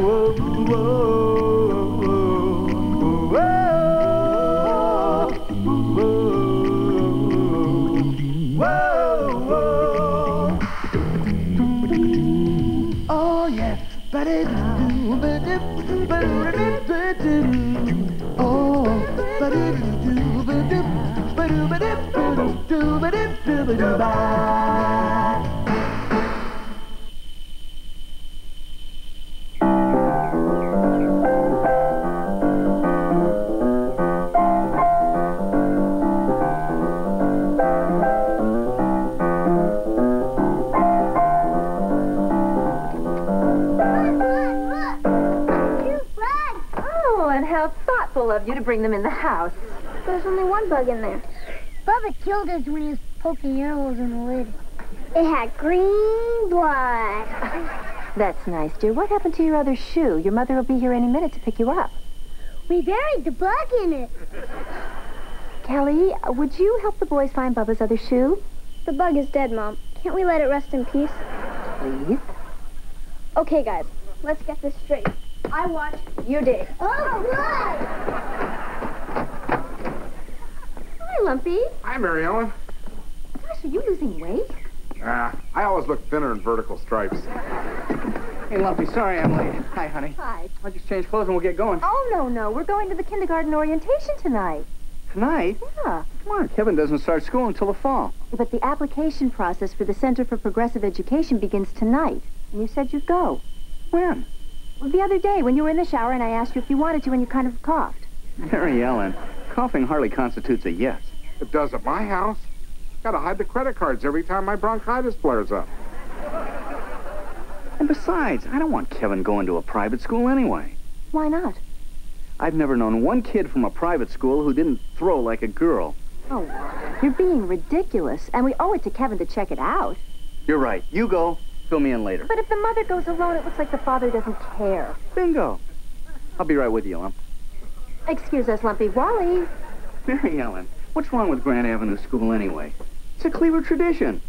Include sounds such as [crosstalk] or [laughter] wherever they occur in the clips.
Oh ba-doo, of you to bring them in the house. There's only one bug in there. Bubba killed us when he was poking air holes in the lid. It had green blood. [laughs] That's nice, dear. What happened to your other shoe? Your mother will be here any minute to pick you up. We buried the bug in it. Kelly, would you help the boys find Bubba's other shoe? The bug is dead, Mom. Can't we let it rest in peace? Please. Okay, guys, let's get this straight. I watch, you dig. Oh, good! Hi, Lumpy. Hi, Mary Ellen. Gosh, are you losing weight? Ah, I always look thinner in vertical stripes. Hey, Lumpy, sorry I'm late. Hi, honey. Hi. I'll just change clothes and we'll get going. Oh, no, no. We're going to the kindergarten orientation tonight. Tonight? Yeah. Come on, Kevin doesn't start school until the fall. But the application process for the Center for Progressive Education begins tonight. And you said you'd go. When? Well, the other day when you were in the shower and I asked you if you wanted to and you kind of coughed. Mary Ellen, coughing hardly constitutes a yes. It does at my house. Gotta hide the credit cards every time my bronchitis flares up. And besides, I don't want Kevin going to a private school anyway. Why not? I've never known one kid from a private school who didn't throw like a girl. Oh, you're being ridiculous. And we owe it to Kevin to check it out. You're right. You go. Fill me in later. But if the mother goes alone, it looks like the father doesn't care. Bingo. I'll be right with you, Lump. Excuse us, Lumpy. Wally. Mary Ellen, what's wrong with Grant Avenue School anyway? It's a Cleaver tradition.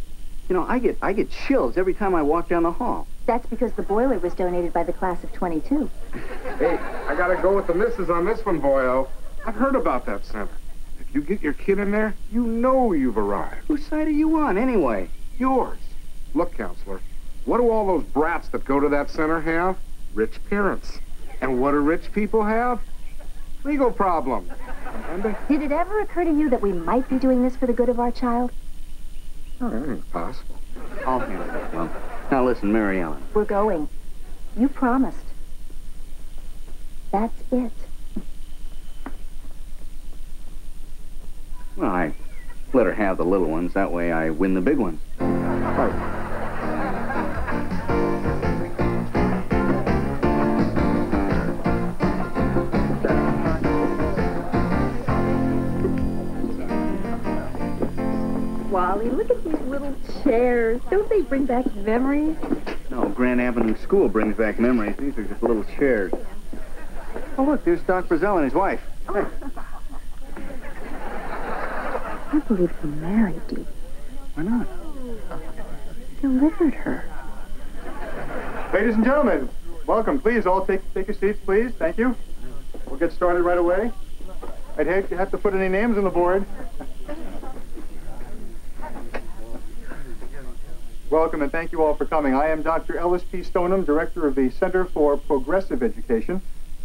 You know, I get I get chills every time I walk down the hall. That's because the boiler was donated by the class of 22. [laughs] Hey, I gotta go with the missus on this one, boyo. I've heard about that center. If you get your kid in there, you know you've arrived. Whose side are you on anyway? Yours. Look, counselor, what do all those brats that go to that center have? Rich parents. And what do rich people have? Legal problems. And they... Did it ever occur to you that we might be doing this for the good of our child? Oh, anything's possible. I'll handle it, Lump. Now listen, Mary Ellen. We're going. You promised. That's it. Well, I let her have the little ones. That way I win the big ones. Look at these little chairs. Don't they bring back memories? No, Grant Avenue School brings back memories. These are just little chairs. Oh, look, there's Doc Brazell and his wife. I can't believe he married Dee. Why not? Delivered her. Ladies and gentlemen, welcome. Please all take take your seats, please. Thank you. We'll get started right away. I'd hate to have to put any names on the board. Welcome and thank you all for coming. I am Dr. Ellis P. Stoneham, Director of the Center for Progressive Education.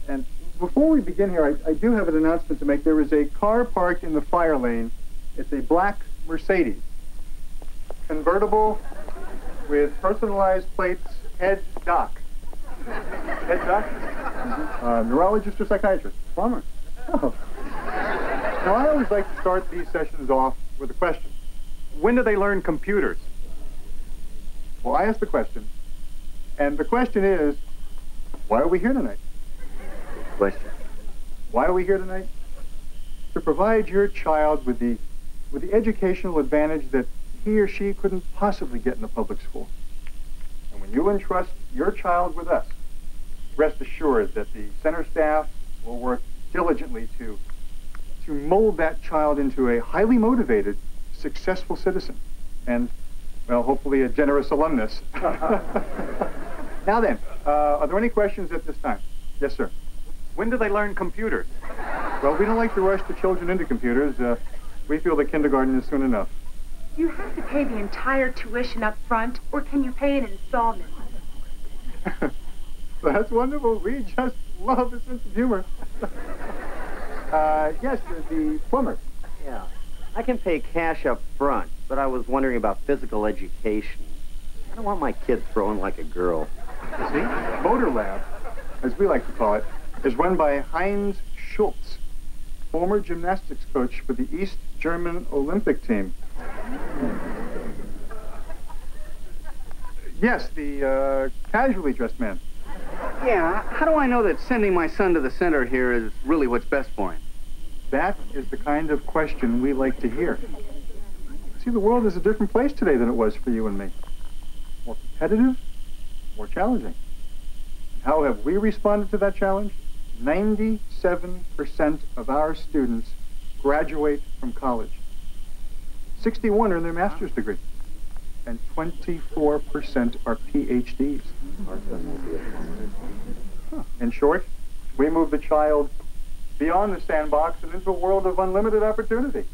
And before we begin here, I, I do have an announcement to make. There is a car parked in the fire lane. It's a black Mercedes, convertible with personalized plates, Ed doc. Ed doc? Uh, neurologist or psychiatrist? Plumber. Oh. Now, I always like to start these sessions off with a question. When do they learn computers? Well, I asked the question, and the question is, why are we here tonight? Question. Why are we here tonight? To provide your child with the with the educational advantage that he or she couldn't possibly get in a public school. And when you entrust your child with us, rest assured that the center staff will work diligently to to mold that child into a highly motivated, successful citizen, and well, hopefully a generous alumnus. [laughs] now then, uh, are there any questions at this time? Yes, sir. When do they learn computers? Well, we don't like to rush the children into computers. Uh, we feel the kindergarten is soon enough. Do you have to pay the entire tuition up front, or can you pay in installments? [laughs] That's wonderful. We just love a sense of humor. [laughs] uh, yes, the, the plumber. Yeah. I can pay cash up front, but I was wondering about physical education. I don't want my kid throwing like a girl. You see, Motor Lab, as we like to call it, is run by Heinz Schultz, former gymnastics coach for the East German Olympic team. Yes, the uh, casually dressed man. Yeah, how do I know that sending my son to the center here is really what's best for him? That is the kind of question we like to hear. See, the world is a different place today than it was for you and me. More competitive, more challenging. And How have we responded to that challenge? 97% of our students graduate from college. 61 earn their master's degree. And 24% are PhDs. Huh. In short, we move the child beyond the sandbox and into a world of unlimited opportunity.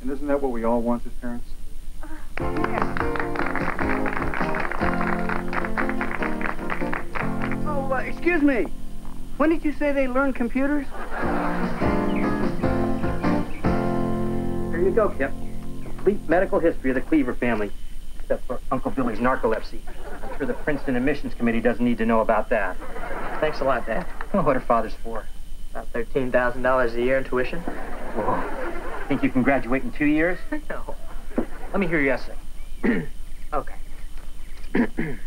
And isn't that what we all want as parents? Oh, uh, excuse me. When did you say they learn computers? Here you go, Kip. Complete medical history of the Cleaver family, except for Uncle Billy's narcolepsy. I'm sure the Princeton Admissions Committee doesn't need to know about that. Thanks a lot, Dad. Well, what are fathers for? About $13,000 a year in tuition? Whoa. Think you can graduate in two years? no. Let me hear your essay. [clears throat] Okay. [clears throat]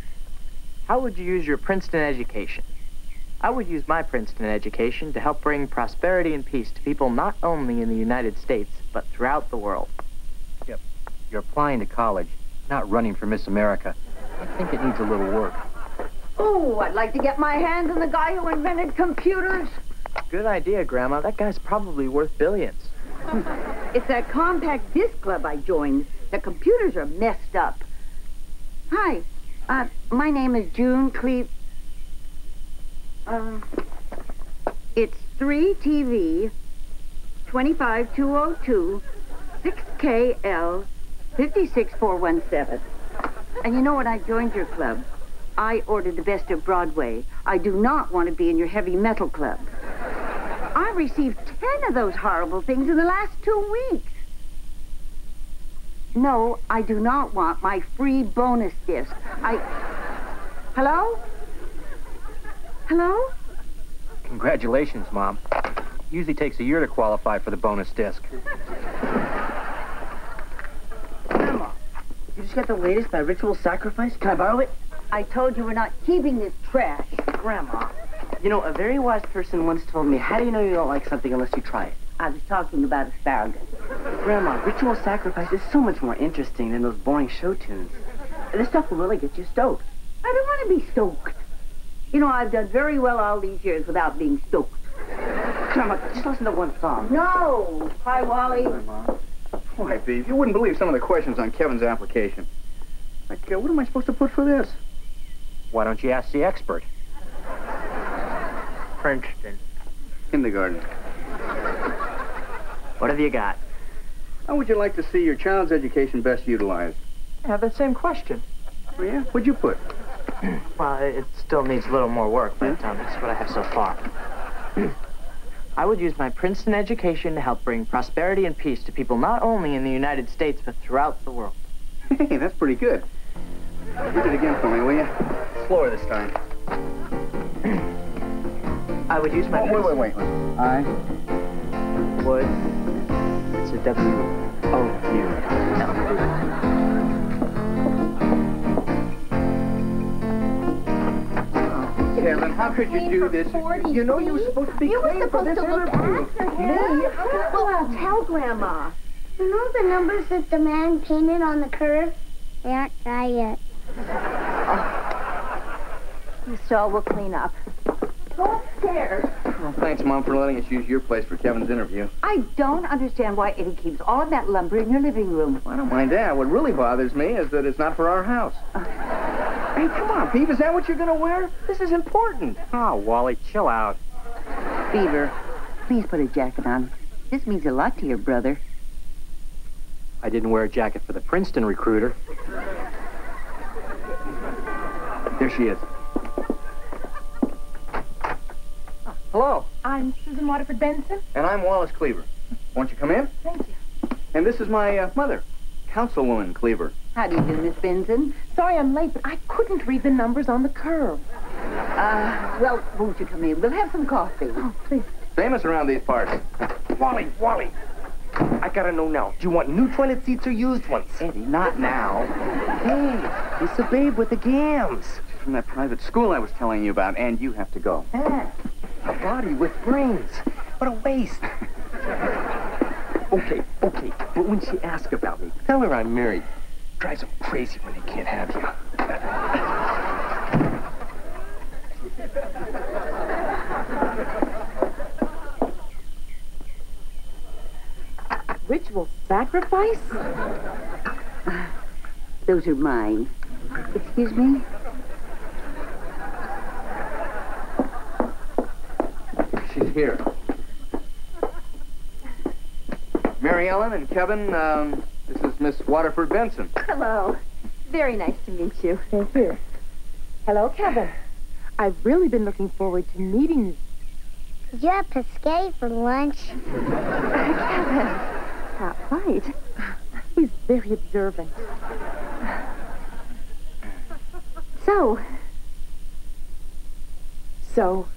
How would you use your Princeton education? I would use my Princeton education to help bring prosperity and peace to people not only in the United States, but throughout the world. Yep. You're applying to college, not running for Miss America. I think it needs a little work. Oh, I'd like to get my hands on the guy who invented computers. Good idea, Grandma. That guy's probably worth billions. It's that compact disc club I joined. The computers are messed up. Hi, uh, my name is June Cleve. Uh, it's 3TV 25202 6KL 56417. And you know what? I joined your club. I ordered the best of Broadway. I do not want to be in your heavy metal club. I received ten of those horrible things in the last two weeks. No, I do not want my free bonus disc. I. Hello? Hello? Congratulations, Mom. Usually takes a year to qualify for the bonus disc. Grandma, you just got the latest by Ritual Sacrifice? Can I borrow it? I told you we're not keeping this trash. Grandma, you know, a very wise person once told me, how do you know you don't like something unless you try it? I was talking about asparagus. Grandma, ritual sacrifice is so much more interesting than those boring show tunes. This stuff will really get you stoked. I don't want to be stoked. You know, I've done very well all these years without being stoked. Grandma, just listen to one song. No! Hi, Wally. Hi, Mom. Why, Beav, you wouldn't believe some of the questions on Kevin's application. Like, uh, what am I supposed to put for this? Why don't you ask the expert? Princeton. Kindergarten. What have you got? How would you like to see your child's education best utilized? I have that same question. Oh, yeah? What'd you put? [clears throat] Well, it still needs a little more work, but um, that's what I have so far. [clears throat] I would use my Princeton education to help bring prosperity and peace to people not only in the United States, but throughout the world. Hey, that's pretty good. Read it again for me, will you? Slower this time. I would use my. Oh, wait, wait, wait, wait. I would. It's a W O U oh. L. Kevin, how could you do this? You know you were supposed to be You were clean for supposed this to look interview. after him. Me? Well, I'll tell Grandma. You know the numbers that the man painted on the curve? They aren't dry yet. Oh. Miss Shaw will clean up. Go upstairs. Thank Thanks, Mom, for letting us use your place for Kevin's interview. I don't understand why Eddie keeps all of that lumber in your living room. I don't mind that. What really bothers me is that it's not for our house. [laughs] hey, come on, Pete. Is that what you're going to wear? This is important. Oh, Wally, chill out. Beaver, please put a jacket on. This means a lot to your brother. I didn't wear a jacket for the Princeton recruiter. There she is. Hello, I'm Susan Waterford Benson. and I'm Wallace Cleaver. Won't you come in? Thank you. And this is my uh, mother, Councilwoman Cleaver. How do you do, Miss Benson? Sorry I'm late, but I couldn't read the numbers on the curve. Uh, well, won't you come in? We'll have some coffee. Oh, please. Famous around these parts. Wally, Wally. I gotta know now. Do you want new toilet seats or used ones? Eddie, not now. Hey, it's the babe with the gams. From that private school I was telling you about, and you have to go. Ah, a body with brains. What a waste. okay, okay. But when she asks about me, tell her I'm married. Drives them crazy when they can't have you. Ritual sacrifice? Those are mine. Excuse me? She's here. Mary Ellen and Kevin, um, this is Miss Waterford Benson. Hello. Very nice to meet you. Thank you. Hello, Kevin. I've really been looking forward to meeting you. Did you have Pesquet for lunch? [laughs] Kevin. Not quite. He's very observant. So, So,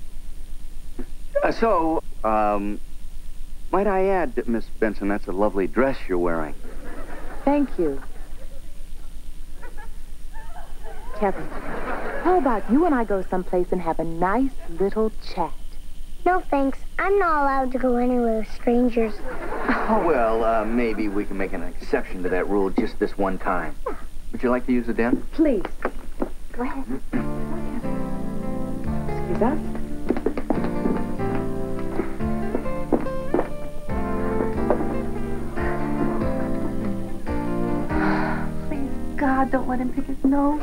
so, um, might I add, Miss Benson, that's a lovely dress you're wearing. thank you. Kevin, how about you and I go someplace and have a nice little chat? No, thanks. I'm not allowed to go anywhere with strangers. Oh, well, uh, maybe we can make an exception to that rule just this one time. Would you like to use the den? Please. go ahead. Excuse us. God, don't let him pick his nose.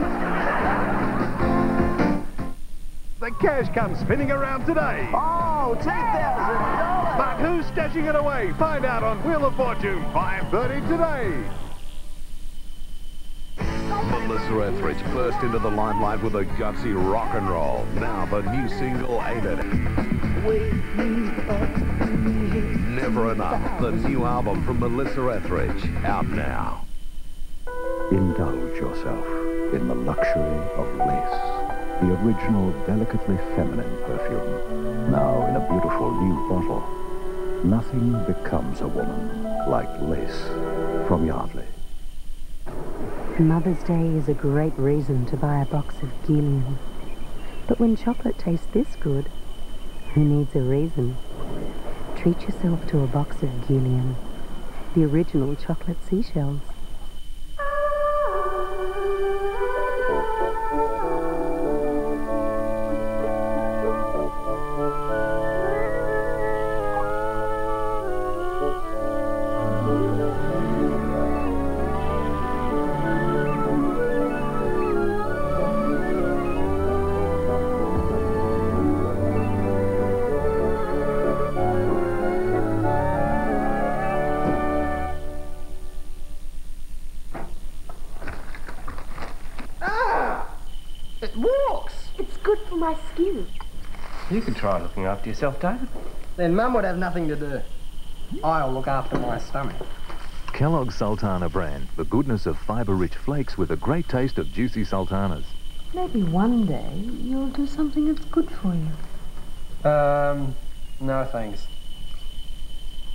The cash comes spinning around today. Oh, $10,000. But who's stashing it away? Find out on Wheel of Fortune, 5.30 today. Melissa Etheridge burst into the limelight with a gutsy rock and roll. Now the new single, Ain't It? Never Enough, the new album from Melissa Etheridge, out now. Indulge yourself in the luxury of lace, the original delicately feminine perfume, now in a beautiful new bottle. Nothing becomes a woman like lace from Yardley. Mother's Day is a great reason to buy a box of Guylian. But when chocolate tastes this good, who needs a reason? Treat yourself to a box of Guylian, the original chocolate seashells. Try looking after yourself, David. Then Mum would have nothing to do. I'll look after my stomach. Kellogg's Sultana Bran, the goodness of fiber-rich flakes with a great taste of juicy sultanas. Maybe one day you'll do something that's good for you. Um, no thanks.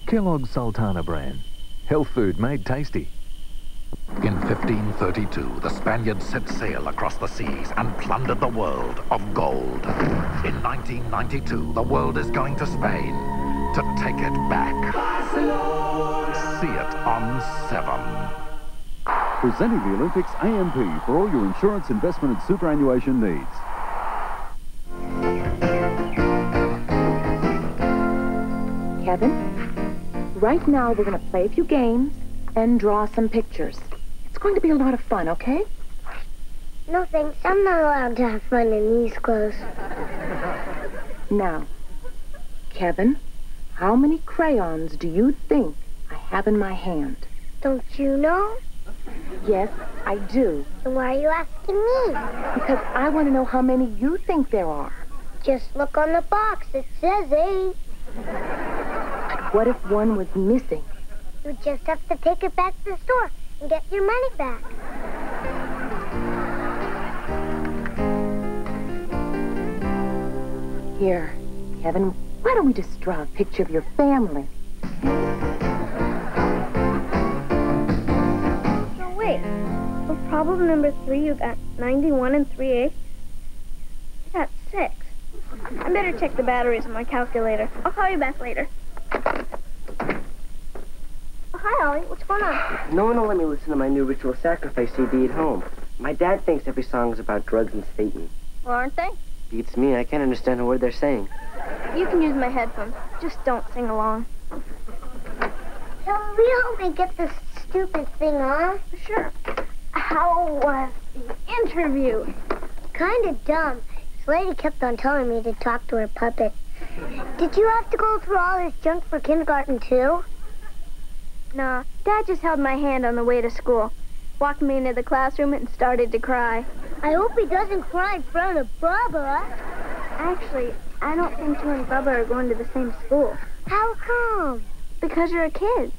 Kellogg's Sultana Bran, health food made tasty. In 1532, the Spaniards set sail across the seas and plundered the world of gold. In 1992, the world is going to Spain to take it back. See it on 7. Presenting the Olympics AMP for all your insurance, investment and superannuation needs. Kevin, right now we're going to play a few games and draw some pictures. It's going to be a lot of fun, okay? No thanks. I'm not allowed to have fun in these clothes. [laughs] Now, Kevin, how many crayons do you think I have in my hand? Don't you know? Yes, I do. Then why are you asking me? Because I want to know how many you think there are. Just look on the box. It says eight. But what if one was missing? You just have to take it back to the store and get your money back. Here, Kevin, why don't we just draw a picture of your family? No, wait. For problem number three, you got 91 and 3 eighths. You got six. I better check the batteries on my calculator. I'll call you back later. Oh, hi, Ollie. What's going on? No one will let me listen to my new ritual sacrifice CD at home. My dad thinks every song is about drugs and Satan. Well, aren't they? Beats me. I can't understand a word they're saying. You can use my headphones. Just don't sing along. Can we help me get this stupid thing on? Sure. How was the interview? Kind of dumb. This lady kept on telling me to talk to her puppet. Did you have to go through all this junk for kindergarten, too? Nah. Dad just held my hand on the way to school, walked me into the classroom, and started to cry. I hope he doesn't cry in front of Bubba. Actually, I don't think you and Bubba are going to the same school. How come? Because you're a kid.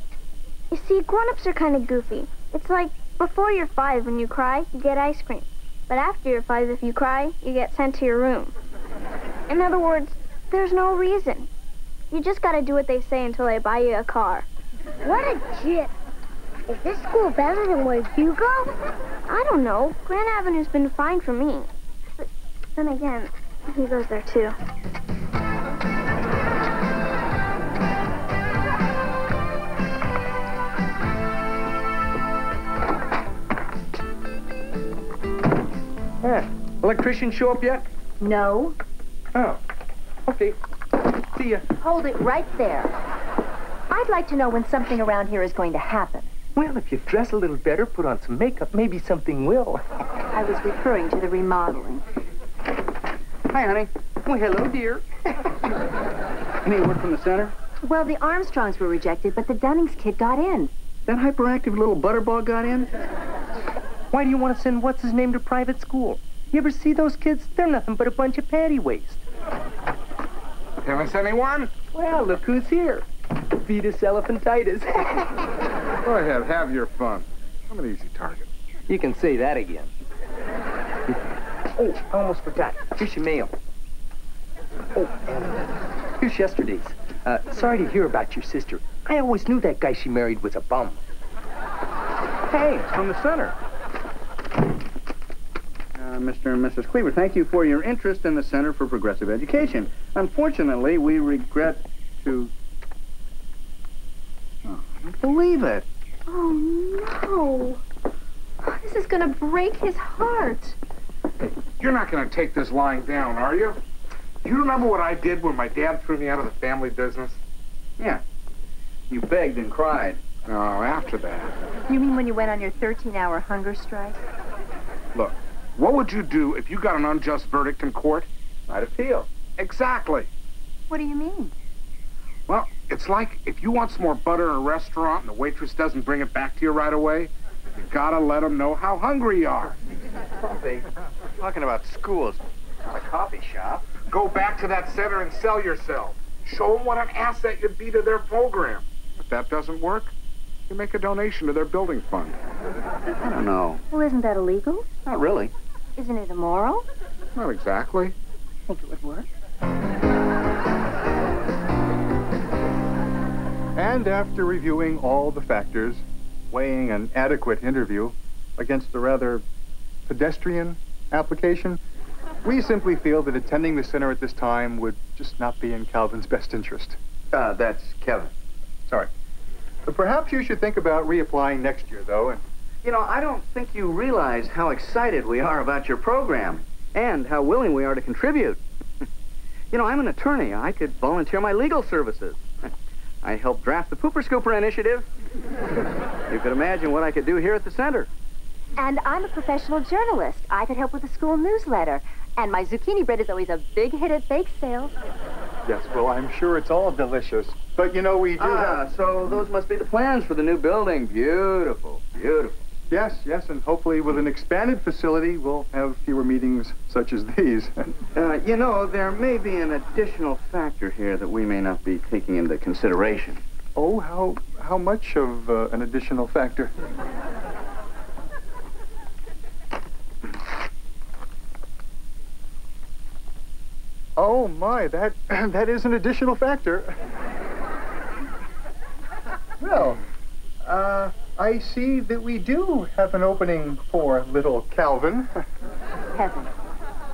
You see, grown-ups are kind of goofy. It's like before you're five, when you cry, you get ice cream. But after you're five, if you cry, you get sent to your room. In other words, there's no reason. You just gotta do what they say until they buy you a car. What a jit. Is this school better than where you go? I don't know. Grant Avenue's been fine for me. But then again, he goes there too. Yeah. Electrician show up yet? No. Oh. Okay. See ya. Hold it right there. I'd like to know when something around here is going to happen. Well, if you dress a little better, put on some makeup, maybe something will. I was referring to the remodeling. Hi, honey. Well, hello, dear. [laughs] Any word from the center? Well, the Armstrongs were rejected, but the Dunnings kid got in. That hyperactive little butterball got in? Why do you want to send what's his name to private school? You ever see those kids? They're nothing but a bunch of patty waste. Tennis, anyone? Well, look who's here. Vetus elephantitis. [laughs] Go ahead, have your fun. I'm an easy target. you can say that again. [laughs] oh, I almost forgot. Here's your mail. Oh, and here's yesterday's. Uh, sorry to hear about your sister. I always knew that guy she married was a bum. Hey, it's from the center. Uh, Mr. and Mrs. Cleaver, thank you for your interest in the Center for Progressive Education. Unfortunately, we regret to... Oh, I don't believe it. Oh, no. This is going to break his heart. You're not going to take this lying down, are you? You remember what I did when my dad threw me out of the family business? Yeah. You begged and cried. No, after that. You mean when you went on your 13-hour hunger strike? Look, what would you do if you got an unjust verdict in court? I'd appeal. Exactly. What do you mean? Well, it's like if you want some more butter in a restaurant and the waitress doesn't bring it back to you right away, you gotta let them know how hungry you are. They talking about schools, not a coffee shop. Go back to that center and sell yourself. Show them what an asset you'd be to their program. If that doesn't work, you make a donation to their building fund. I don't know. Well, isn't that illegal? Not really. Isn't it immoral? Not exactly. Think it would work? And after reviewing all the factors, weighing an adequate interview against the rather pedestrian application, we simply feel that attending the center at this time would just not be in Calvin's best interest. Uh, that's Kevin. Sorry. But perhaps you should think about reapplying next year, though, and You know, I don't think you realize how excited we are about your program and how willing we are to contribute. [laughs] you know, I'm an attorney. I could volunteer my legal services. I helped draft the Pooper Scooper initiative. you could imagine what I could do here at the center. And I'm a professional journalist. I could help with the school newsletter. And my zucchini bread is always a big hit at bake sales. Yes, well, I'm sure it's all delicious. But, you know, we do Ah, have... so those must be the plans for the new building. Beautiful, beautiful. Yes, yes, and hopefully with an expanded facility, we'll have fewer meetings such as these. [laughs] Uh, you know, there may be an additional factor here that we may not be taking into consideration. oh, how, how much of uh, an additional factor? Oh, my, that, [clears throat] that is an additional factor. [laughs] Well, uh, I see that we do have an opening for little Calvin. Kevin.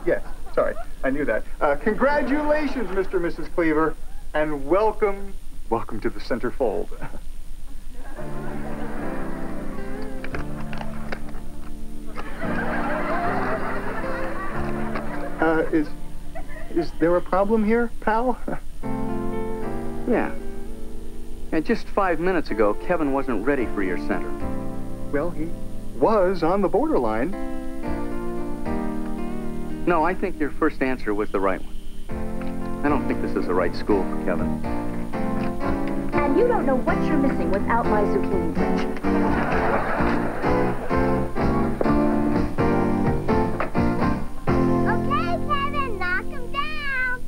Yes, sorry, I knew that. Uh, congratulations, Mr. and Mrs. Cleaver, and welcome, welcome to the centerfold. [laughs] Uh, is, is there a problem here, pal? [laughs] Yeah. And just five minutes ago, Kevin wasn't ready for your center. Well, he was on the borderline. No, I think your first answer was the right one. I don't think this is the right school for Kevin. And you don't know what you're missing without my zucchini bread. Okay, Kevin, knock him down.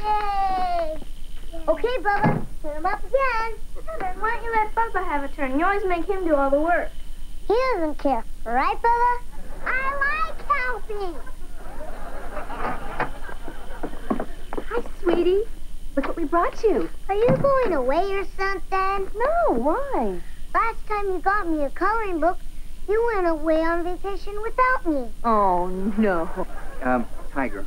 Yay. Okay, Bubba, turn him up again. Kevin, why don't you have a turn? You always make him do all the work. He doesn't care, right, Bubba? I like helping. Hi, sweetie. Look what we brought you. Are you going away or something? No, why? Last time you got me a coloring book, you went away on vacation without me. Oh, no. Um, Tiger.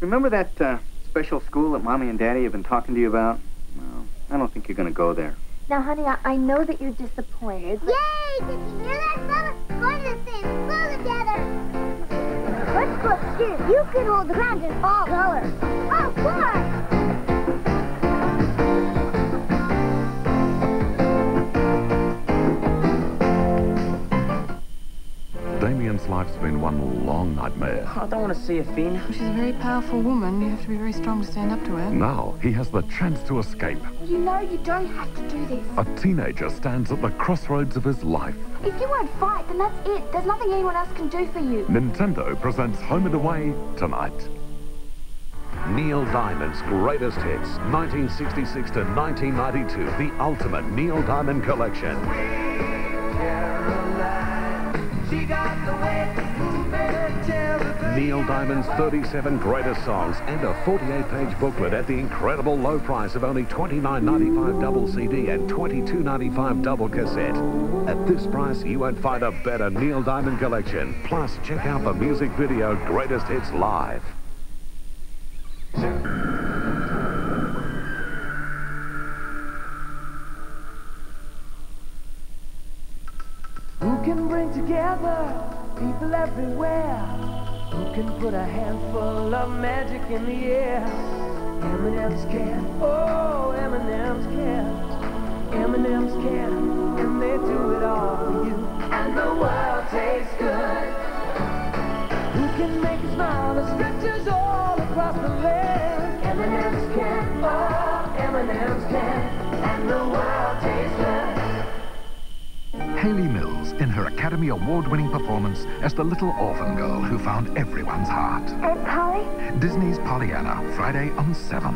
Remember that uh, special school that Mommy and Daddy have been talking to you about? Well, I don't think you're going to go there. Now, honey, I, I know that you're disappointed. but- Yay! Did you hear that, Bubba? Going to the same school together. Let's go upstairs. You can hold the ground in all colors. Oh, boy! Damien's life's been one long nightmare. I don't want to see a fiend. She's a very powerful woman. You have to be very strong to stand up to her. Now he has the chance to escape. You know you don't have to do this. A teenager stands at the crossroads of his life. If you won't fight, then that's it. There's nothing anyone else can do for you. Nintendo presents Home and Away tonight. Neil Diamond's greatest hits, 1966 to 1992, the ultimate Neil Diamond collection. Neil Diamond's 37 greatest songs and a 48-page booklet at the incredible low price of only $29.95 double CD and $22.95 double cassette. At this price, you won't find a better Neil Diamond collection. Plus, check out the music video Greatest Hits Live. Who can bring together people everywhere? Who can put a handful of magic in the air? M&M's can, oh, M&M's can. M&M's can, and they do it all for you. And the world tastes good. Who can make a smile that stretches all across the land? M&M's can, oh, M&M's can. And the world tastes good. Hayley Mills in her Academy Award-winning performance as the little orphan girl who found everyone's heart. Aunt Polly? Disney's Pollyanna, Friday on 7.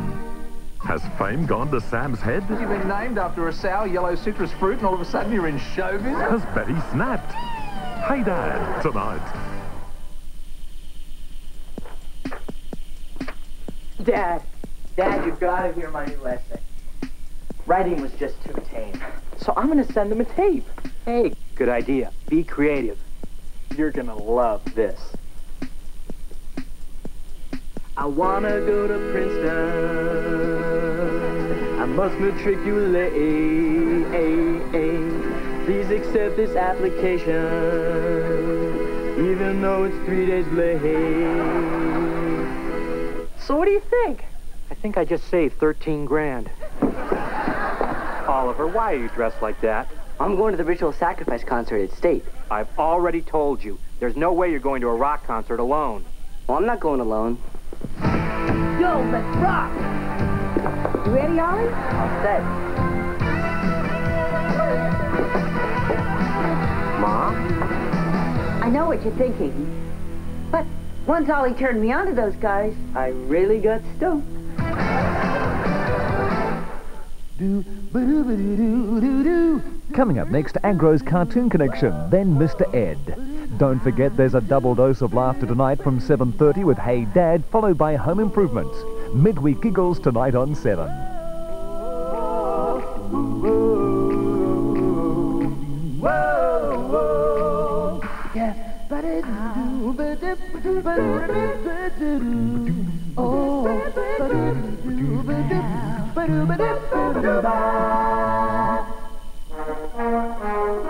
Has fame gone to Sam's head? You've been named after a sour yellow citrus fruit and all of a sudden you're in showbiz? Has Betty snapped? Hey Dad, tonight. Dad, Dad, you've got to hear my new essay. Writing was just too tame. So I'm going to send him a tape. Hey, good idea. Be creative. You're gonna love this. I want to go to Princeton. I must matriculate. Please accept this application, even though it's three days late. So what do you think? I think think I just saved 13 grand. [laughs] Oliver, why are you dressed like that? I'm going to the ritual sacrifice concert at State. I've already told you. There's no way you're going to a rock concert alone. Well, I'm not going alone. Yo, let's rock! You ready, Ollie? All set. Mom? I know what you're thinking. But once Ollie turned me on to those guys, I really got stoned. Coming up next, Agro's Cartoon Connection, then Mr. Ed. Don't forget there's a double dose of laughter tonight from 7.30 with Hey Dad, followed by Home Improvement. Midweek giggles tonight on 7. Oh, Thank you.